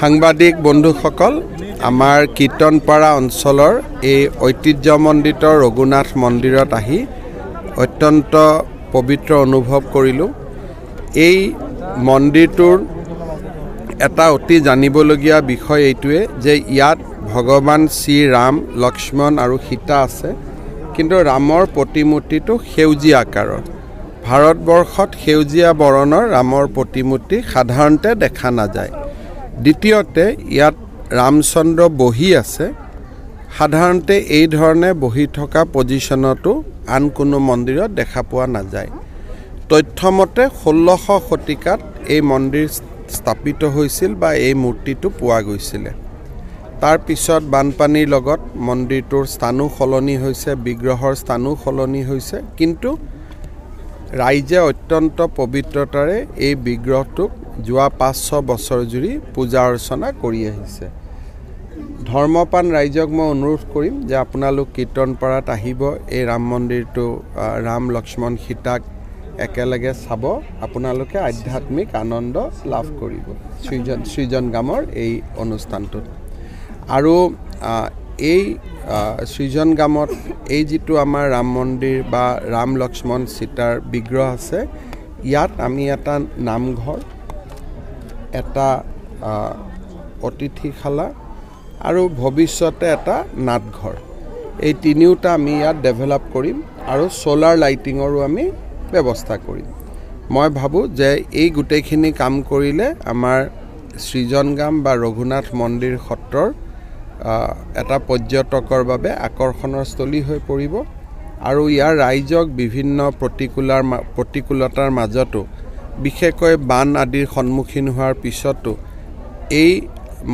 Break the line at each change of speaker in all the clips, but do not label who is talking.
সাংবাদিক বন্ধুসকল আমাৰ কীৰ্তনপাৰা অঞ্চলৰ এই ঐতিহ্যমণ্ডিত ৰঘুনাথ মন্দিৰত আহি অত্যন্ত পবিত্ৰ অনুভৱ কৰিলোঁ। এই মন্দিৰটোৰ এটা অতি জানিবলগীয়া বিষয় এইটোৱে যে ইয়াত ভগৱান শ্ৰীৰাম লক্ষ্মণ আৰু সীতা আছে কিন্তু ৰামৰ প্ৰতিমূৰ্তিটো সেউজীয়া আকাৰৰ। ভাৰতবৰ্ষত সেউজীয়া বৰণৰ ৰামৰ প্ৰতিমূৰ্তি সাধাৰণতে দেখা নাযায়। দ্বিতীয়তে ইয়াত ৰামচন্দ্ৰ বহি আছে। সাধাৰণতে এই ধৰণে বহি থকা পজিশ্যনতো আন কোনো মন্দিৰত দেখা পোৱা নাযায়। তথ্যমতে ষোল্লশ শতিকাত এই মন্দিৰ স্থাপিত হৈছিল বা এই মূৰ্তিটো পোৱা গৈছিলে। তাৰপিছত বানপানীৰ লগত মন্দিৰটোৰ স্থানো সলনি হৈছে বিগ্ৰহৰ স্থানো সলনি হৈছে। কিন্তু ৰাইজে অত্যন্ত পবিত্ৰতাৰে এই বিগ্ৰহটোক যোৱা পাঁচ ছয় বছৰ জুৰি পূজা অৰ্চনা কৰি আহিছে। ধৰ্মপান ৰাইজক মই অনুৰোধ কৰিম যে আপোনালোক কীৰ্তনপাৰাত আহিব। এই ৰাম মন্দিৰটো ৰাম লক্ষ্মণ সীতাক একেলগে চাব। আপোনালোকে আধ্যাত্মিক আনন্দ লাভ কৰিব। সৃজন সৃজন গামৰ এই অনুষ্ঠানটোত। আৰু এই সৃজন গামত এই যিটো আমাৰ ৰাম মন্দিৰ বা ৰাম লক্ষ্মণ সীতাৰ বিগ্ৰহ আছে ইয়াত আমি এটা নামঘৰ এটা অতিথিশালা আৰু ভৱিষ্যতে এটা নাটঘৰ। এই তিনিওটা আমি ইয়াত ডেভেলপ কৰিম আৰু ছ'লাৰ লাইটিঙৰো আমি ব্যৱস্থা কৰিম। মই ভাবোঁ যে এই গোটেইখিনি কাম কৰিলে আমাৰ সৃজনগাম বা ৰঘুনাথ মন্দিৰ সত্ৰৰ এটা পৰ্যটকৰ বাবে আকৰ্ষণৰ স্থলী হৈ পৰিব। আৰু ইয়াৰ ৰাইজক বিভিন্ন প্ৰতিকূলাৰ প্ৰতিকূলতাৰ মাজতো বিশেষকৈ বান আদিৰ সন্মুখীন হোৱাৰ পিছতো এই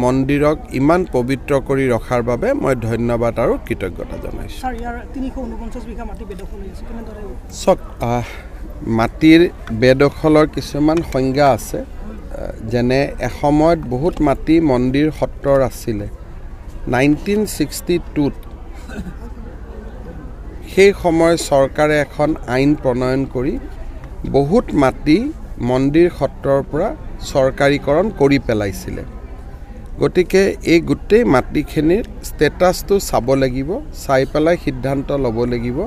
মন্দিৰক ইমান পবিত্ৰ কৰি ৰখাৰ বাবে মই ধন্যবাদ আৰু কৃতজ্ঞতা জনাইছোঁ। চাওক মাটিৰ বেদখলৰ কিছুমান সংজ্ঞা আছে যেনে এসময়ত বহুত মাটি মন্দিৰ সত্ৰৰ আছিলে। নাইনটিন ছিক্সটি টুত সেই সময় চৰকাৰে এখন আইন প্ৰণয়ন কৰি বহুত মাটি মন্দিৰ সত্ৰৰ পৰা চৰকাৰীকৰণ কৰি পেলাইছিলে। গতিকে এই গোটেই মাটিখিনিৰ ষ্টেটাছটো চাব লাগিব চাই পেলাই সিদ্ধান্ত ল'ব লাগিব।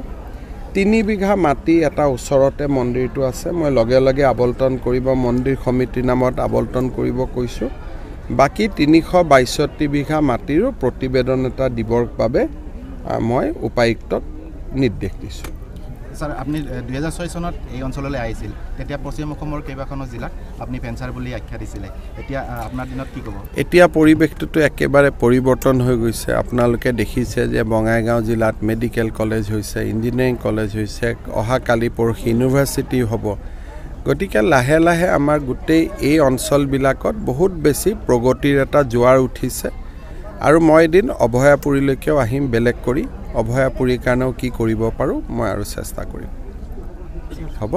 তিনি বিঘা মাটি এটা ওচৰতে মন্দিৰটো আছে মই লগে লগে আৱল্টন কৰিব মন্দিৰ সমিতিৰ নামত আৱল্টন কৰিব কৈছোঁ। বাকী তিনিশ বাইছষ্ঠি বিঘা মাটিৰো প্ৰতিবেদন এটা দিবৰ বাবে মই উপায়ুক্তক নিৰ্দেশ দিছোঁ।
ছাৰ আপুনি দুহেজাৰ ছয় চনত এই অঞ্চললৈ আহিছিল। তেতিয়া পশ্চিম অসমৰ কেইবাখনো জিলাক আপুনি ভেঞ্চাৰ বুলি আখ্যা দিছিলে। এতিয়া আপোনাৰ দিনত কি ক'ব?
এতিয়া পৰিৱেশটোতো একেবাৰে পৰিৱৰ্তন হৈ গৈছে। আপোনালোকে দেখিছে যে বঙাইগাঁও জিলাত মেডিকেল কলেজ হৈছে ইঞ্জিনিয়াৰিং কলেজ হৈছে অহা কালি পৰহি ইউনিভাৰ্চিটি হ'ব। গতিকে লাহে লাহে আমাৰ গোটেই এই অঞ্চলবিলাকত বহুত বেছি প্ৰগতিৰ এটা জোৱাৰ উঠিছে। আৰু মই এদিন অভয়াপুৰীলৈকেও আহিম বেলেগ কৰি। অভয়াপুৰীৰ কাৰণেও কি কৰিব পাৰোঁ মই আৰু চেষ্টা কৰিম। হ'ব?